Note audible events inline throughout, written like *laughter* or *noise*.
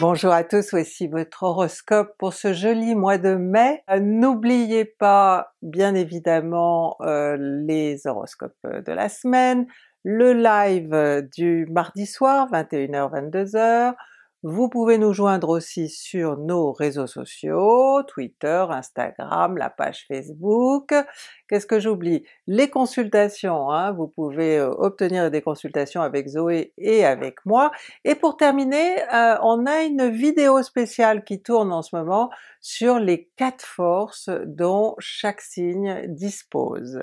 Bonjour à tous, voici votre horoscope pour ce joli mois de mai. Euh, n'oubliez pas bien évidemment euh, les horoscopes de la semaine, le live du mardi soir 21h-22h, vous pouvez nous joindre aussi sur nos réseaux sociaux, Twitter, Instagram, la page Facebook. Qu'est-ce que j'oublie? Les consultations, hein, vous pouvez euh, obtenir des consultations avec Zoé et avec moi. Et pour terminer, euh, on a une vidéo spéciale qui tourne en ce moment sur les quatre forces dont chaque signe dispose.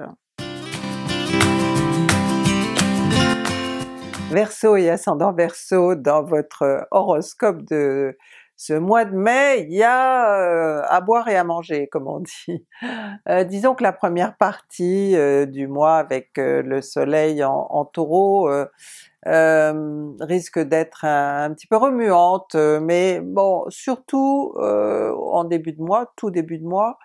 Verseau et ascendant Verseau, dans votre horoscope de ce mois de mai, il y a euh, à boire et à manger *laughs* comme on dit. Euh, disons que la première partie euh, du mois avec le soleil en, Taureau risque d'être un, petit peu remuante, mais bon surtout en début de mois, tout début de mois,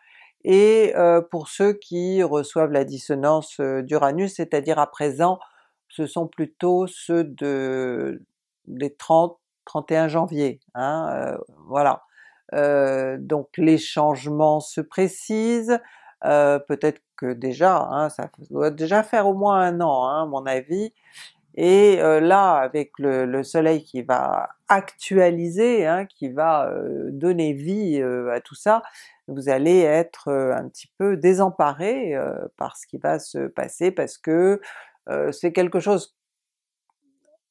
et pour ceux qui reçoivent la dissonance d'Uranus, c'est-à-dire à présent ce sont plutôt ceux de des 30 31 janvier, hein, voilà. Donc les changements se précisent, peut-être que déjà, hein, ça doit déjà faire au moins un an hein, à mon avis, et là avec le, soleil qui va actualiser, hein, qui va donner vie à tout ça, vous allez être un petit peu désemparé par ce qui va se passer parce que euh, c'est quelque chose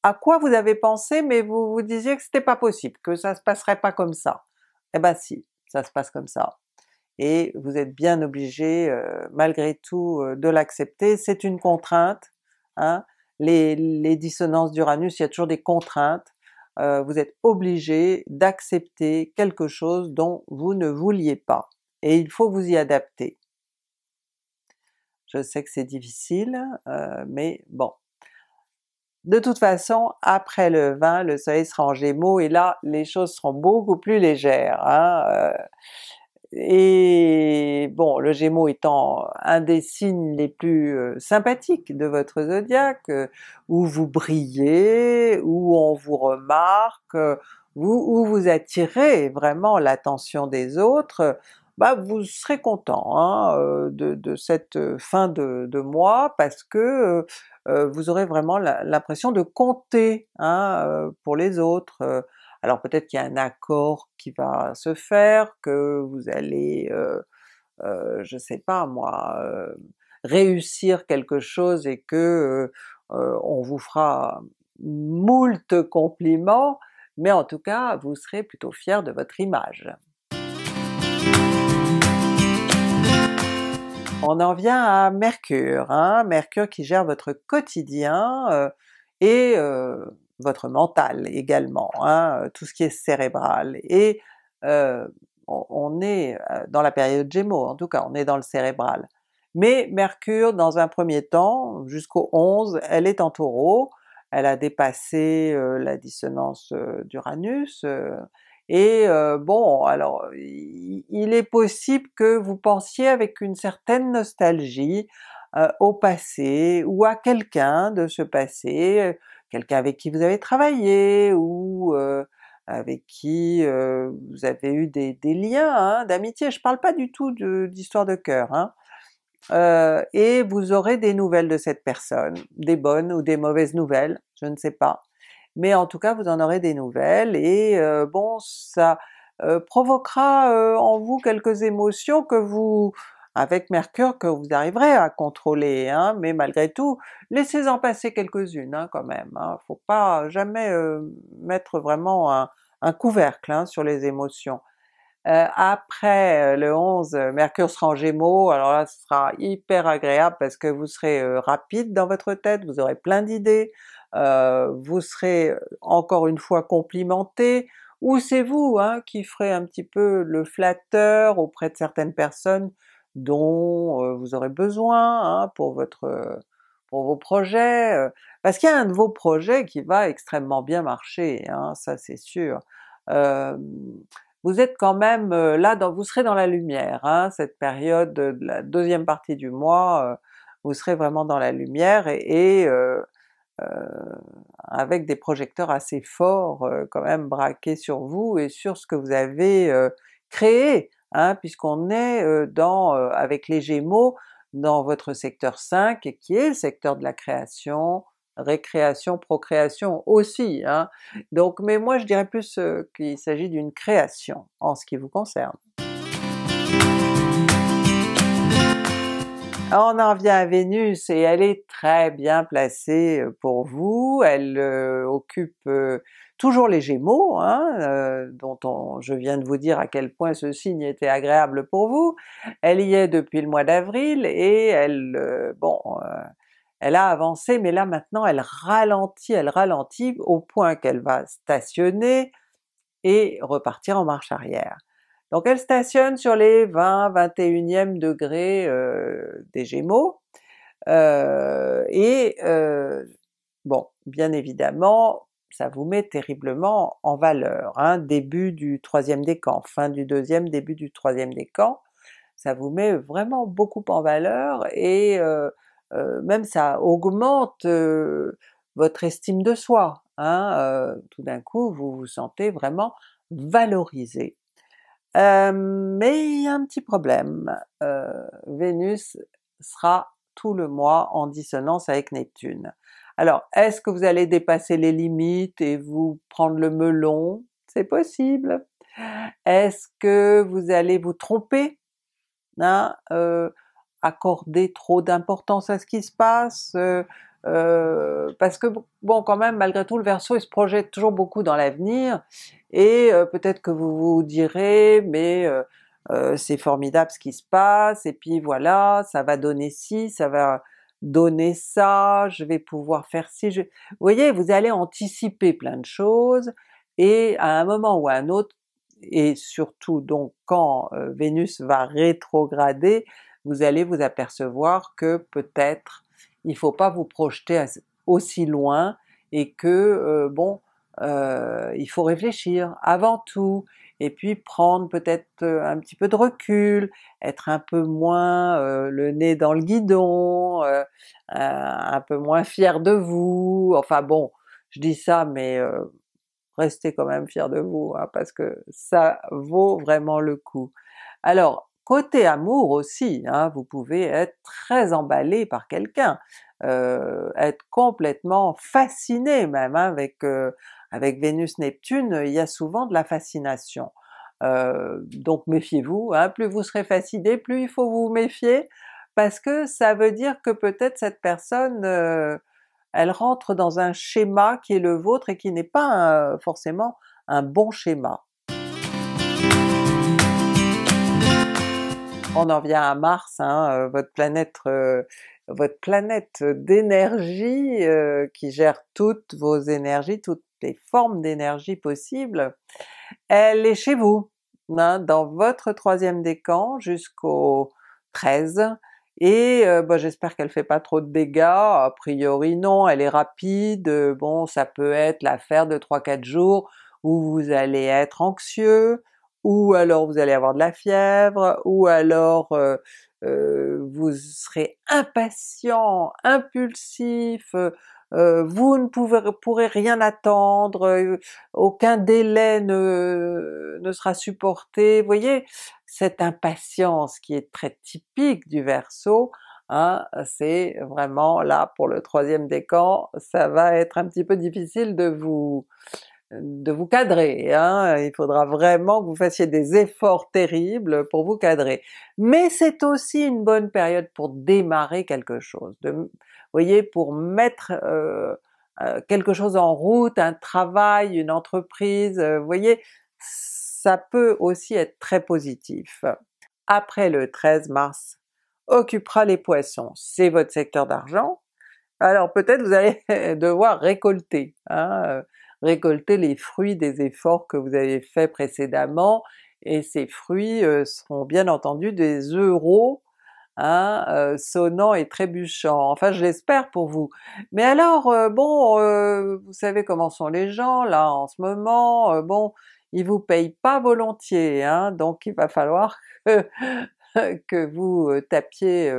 à quoi vous avez pensé mais vous vous disiez que c'était pas possible, que ça se passerait pas comme ça. Eh ben si, ça se passe comme ça. Et vous êtes bien obligé euh, malgré tout euh, de l'accepter, c'est une contrainte, hein. les, les, dissonances d'Uranus, il y a toujours des contraintes, vous êtes obligé d'accepter quelque chose dont vous ne vouliez pas, et il faut vous y adapter. Je sais que c'est difficile, euh, mais bon. De toute façon, après le 20, le soleil sera en Gémeaux et là les choses seront beaucoup plus légères. Hein, euh. et bon, le Gémeaux étant un des signes les plus euh, sympathiques de votre zodiaque, où vous brillez, où on vous remarque, où vous attirez vraiment l'attention des autres, bah vous serez content hein, euh, de, cette euh, fin de, mois parce que euh, vous aurez vraiment l'impression de compter hein, pour les autres. Alors peut-être qu'il y a un accord qui va se faire, que vous allez, je sais pas moi, réussir quelque chose et que on vous fera moult compliments, mais en tout cas vous serez plutôt fier de votre image. On en vient à Mercure, hein? Mercure qui gère votre quotidien euh, et euh, votre mental également, hein? tout ce qui est cérébral. Et euh, on, est dans la période Gémeaux, en tout cas on est dans le cérébral. Mais Mercure dans un premier temps, jusqu'au 11, elle est en Taureau, elle a dépassé la dissonance d'Uranus, et euh, bon, alors il, est possible que vous pensiez avec une certaine nostalgie euh, au passé ou à quelqu'un de ce passé, euh, quelqu'un avec qui vous avez travaillé ou avec qui vous avez eu des, liens hein, d'amitié, je parle pas du tout d'histoire de, cœur, hein. et vous aurez des nouvelles de cette personne, des bonnes ou des mauvaises nouvelles, je ne sais pas mais en tout cas vous en aurez des nouvelles et euh, bon ça euh, provoquera euh, en vous quelques émotions que vous, avec Mercure, que vous arriverez à contrôler, hein, mais malgré tout, laissez-en passer quelques-unes hein, quand même, hein. faut pas jamais mettre vraiment un, couvercle hein, sur les émotions. après le 11, Mercure sera en Gémeaux, alors là ce sera hyper agréable parce que vous serez rapide dans votre tête, vous aurez plein d'idées, euh, vous serez encore une fois complimenté, ou c'est vous hein, qui ferez un petit peu le flatteur auprès de certaines personnes dont euh, vous aurez besoin hein, pour votre pour vos projets, euh, parce qu'il y a un de vos projets qui va extrêmement bien marcher, hein, ça c'est sûr. vous êtes quand même là, dans, vous serez dans la lumière, hein, cette période de la deuxième partie du mois, vous serez vraiment dans la lumière et avec des projecteurs assez forts quand même braqués sur vous et sur ce que vous avez créé, hein, puisqu'on est dans, avec les Gémeaux, dans votre secteur 5 qui est le secteur de la création, récréation, procréation aussi. Hein. Donc mais moi je dirais plus qu'il s'agit d'une création en ce qui vous concerne. On en revient à Vénus et elle est très bien placée pour vous, elle occupe toujours les Gémeaux, hein, dont je viens de vous dire à quel point ce signe était agréable pour vous, elle y est depuis le mois d'avril et elle, bon, elle a avancé mais là maintenant elle ralentit, elle ralentit au point qu'elle va stationner et repartir en marche arrière. Donc elle stationne sur les 20-21e degrés euh, des Gémeaux, euh, et euh, bon, bien évidemment, ça vous met terriblement en valeur, hein, début du troisième décan, fin du deuxième, début du troisième décan, ça vous met vraiment beaucoup en valeur et même ça augmente votre estime de soi, hein, tout d'un coup vous vous sentez vraiment valorisé. Euh, mais il y a un petit problème, euh, Vénus sera tout le mois en dissonance avec Neptune. Alors est-ce que vous allez dépasser les limites et vous prendre le melon? C'est possible. Est-ce que vous allez vous tromper? Hein, euh, accorder trop d'importance à ce qui se passe, euh, euh, parce que bon quand même malgré tout le Verseau il se projette toujours beaucoup dans l'avenir. Et euh, peut-être que vous vous direz mais euh, c'est formidable ce qui se passe. Et puis voilà ça va donner ci, ça va donner ça, je vais pouvoir faire ci, je... vous voyez vous allez anticiper plein de choses. Et à un moment ou à un autre et surtout donc quand Vénus va rétrograder, vous allez vous apercevoir que peut-être il faut pas vous projeter aussi loin et que euh, bon, euh, il faut réfléchir avant tout, et puis prendre peut-être euh, un petit peu de recul, être un peu moins le nez dans le guidon, un peu moins fier de vous, enfin bon, je dis ça mais restez quand même fier de vous, hein, parce que ça vaut vraiment le coup. Alors Côté amour aussi, hein, vous pouvez être très emballé par quelqu'un, euh, être complètement fasciné même, hein, avec, euh, avec Vénus-Neptune, il y a souvent de la fascination. Euh, donc méfiez-vous, hein, plus vous serez fasciné, plus il faut vous méfier, parce que ça veut dire que peut-être cette personne, elle rentre dans un schéma qui est le vôtre et qui n'est pas forcément un bon schéma. On en vient à Mars, hein, euh, votre planète euh, votre planète d'énergie euh, qui gère toutes vos énergies, toutes les formes d'énergie possibles, elle est chez vous, hein, dans votre troisième décan jusqu'au 13, et bah, j'espère qu'elle fait pas trop de dégâts, a priori non, elle est rapide, bon ça peut être l'affaire de 3-4 jours où vous allez être anxieux, ou alors vous allez avoir de la fièvre, ou alors euh, vous serez impatient, impulsif, euh, vous ne pourrez rien attendre, aucun délai ne, ne, sera supporté, vous voyez cette impatience qui est très typique du Verseau, hein, c'est vraiment là pour le troisième décan, ça va être un petit peu difficile de vous de vous cadrer, hein? il faudra vraiment que vous fassiez des efforts terribles pour vous cadrer. Mais c'est aussi une bonne période pour démarrer quelque chose, de, voyez, pour mettre euh, euh, quelque chose en route, un travail, une entreprise, euh, vous voyez, ça peut aussi être très positif. Après le 13 mars occupera les Poissons, c'est votre secteur d'argent, alors peut-être vous allez *laughs* devoir récolter. Hein? Récolter les fruits des efforts que vous avez faits précédemment, et ces fruits euh, seront bien entendu des euros hein, euh, sonnants et trébuchants, enfin je l'espère pour vous. Mais alors euh, bon, vous savez comment sont les gens là en ce moment, bon ils vous payent pas volontiers, hein, donc il va falloir que, *laughs* que vous tapiez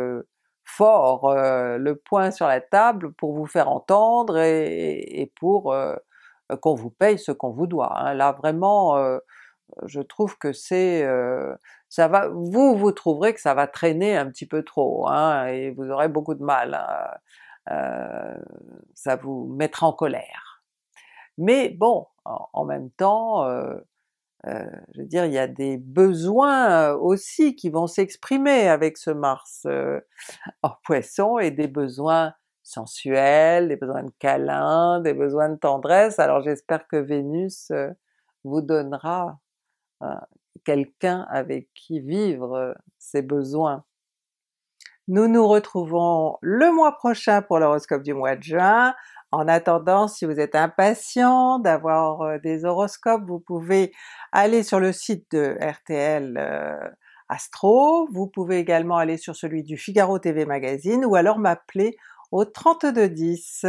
fort le poing sur la table pour vous faire entendre et, pour qu'on vous paye ce qu'on vous doit. Hein. Là vraiment, je trouve que c'est... ça va, vous, vous trouverez que ça va traîner un petit peu trop, hein, et vous aurez beaucoup de mal, hein. ça vous mettra en colère. Mais bon, en, même temps, euh, je veux dire, il y a des besoins euh, aussi qui vont s'exprimer avec ce Mars euh, en Poisson, et des besoins sensuels, des besoins de câlins, des besoins de tendresse, alors j'espère que Vénus vous donnera quelqu'un avec qui vivre ces besoins. Nous nous retrouvons le mois prochain pour l'horoscope du mois de juin. En attendant, si vous êtes impatient d'avoir euh, des horoscopes, vous pouvez aller sur le site de RTL euh, Astro, vous pouvez également aller sur celui du Figaro TV Magazine ou alors m'appeler au 3210.